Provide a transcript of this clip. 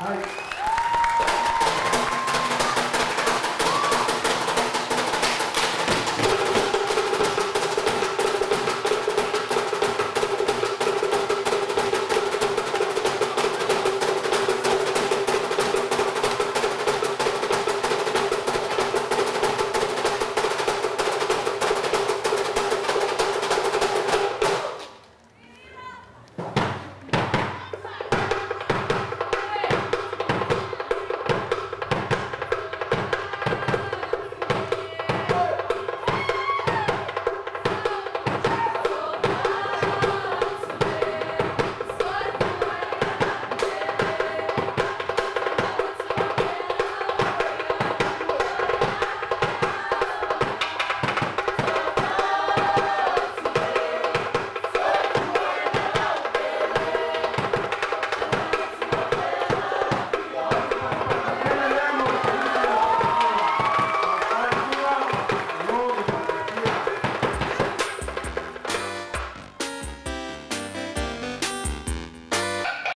All right.